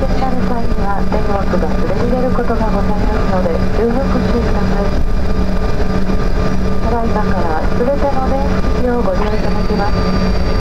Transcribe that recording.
接車の際には手の奥が滑り出ることがございますので